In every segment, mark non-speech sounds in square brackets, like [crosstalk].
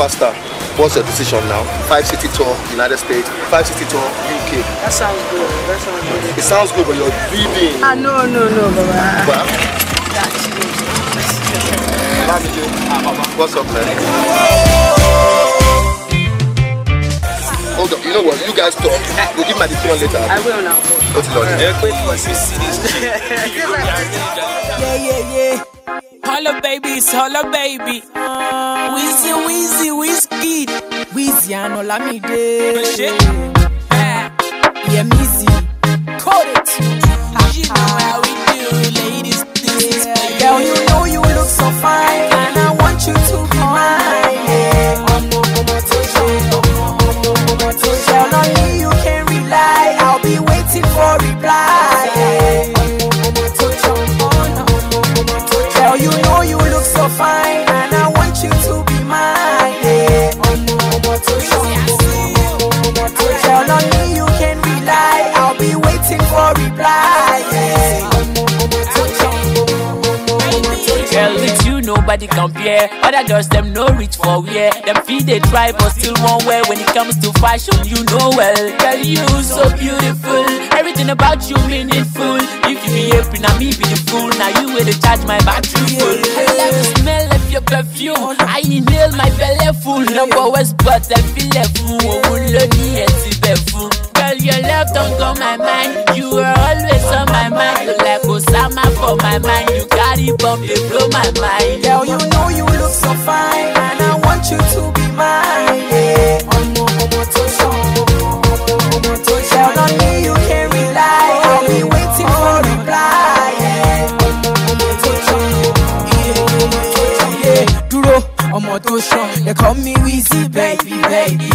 superstar. What's your decision now? Five city tour, United States, five city tour, UK. That sounds good. That sounds good. It sounds good, but you're bleeding. Ah, no, no, no, Baba. Well, What's up, man? Hold up, you know what? You guys talk. We'll give my decision later. I will now. What's it on? Yeah, yeah, yeah. Holla babies, holla baby. Wheezy, wheezy, Wizkid. Wheezy and Olamide. Yeah, Mizzy. Girl, with you nobody compare. Other girls them no reach for where. Them feet they try but still won't wear. When it comes to fashion, you know well. Girl, you so beautiful. Everything about you meaningful. If you be happy, now me be the fool. Now you will charge my battery full. I love the smell of your perfume. I inhale my belly full. Number west but I feel a fool. Oh, lonely and full. Girl, your love don't go my mind. You like for my mind. You carry bomb, they blow my mind. Girl, you know you look so fine, and I want you to be mine. Yeah. Girl, on me you can rely. I'll be waiting for reply. Yeah. Yeah. Dúró, ọmọ tó ṣan, they call me Wheezy, baby, baby.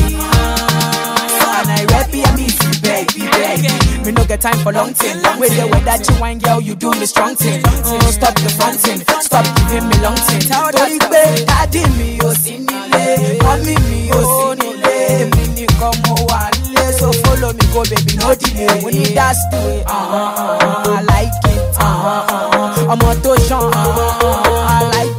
And I rap I'm easy, baby, baby. Me no get time for long thing. With the way that you wine, girl, you do me strong thing. Uh, stop the fronting, stop giving me long thing. Torí pé dádì mi ò sí nílé, mọ́mí mi ò sí nílé, èmi nìkan mo wà nílé. So follow me go, baby, no delay. You dash the way, uh-huh, I like it. Ọmọ tó ṣan, I like you.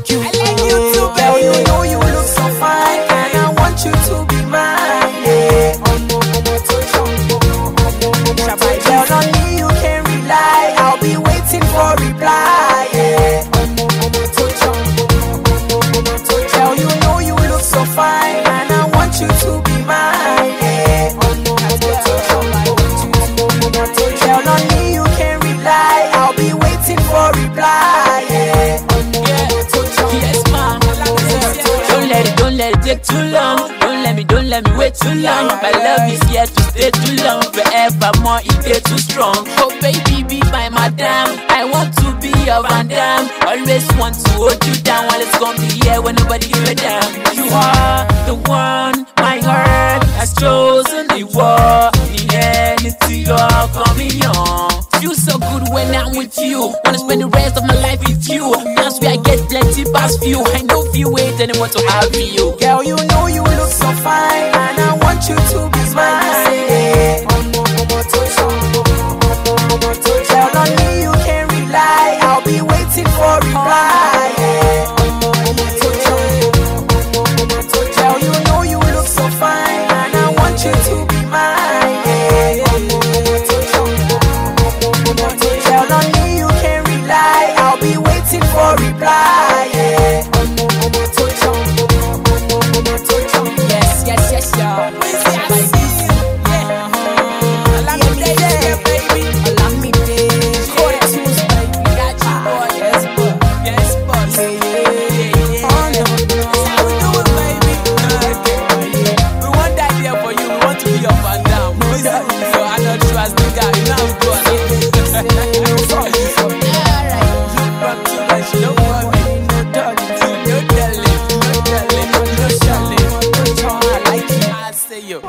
Me wait too long. My love is here to stay too long. Forevermore, it get too strong. Oh, baby, be my madam. I want to be your Van. Always want to hold you down while it's gonna be here when nobody give a damn. You are the one my heart has chosen. The war, the energy you're coming on. Feel when I'm with you. Wanna spend the rest of my life with you. That's where I get plenty past few. I know few wait anyone to have you. Girl, you know you look so fine, and I want you to be mine.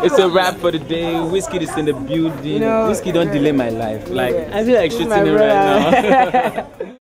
It's a wrap for the day. Wizkid is in the building. You know, Wizkid don't delay my life. Like I feel like shooting it right now. [laughs] [laughs]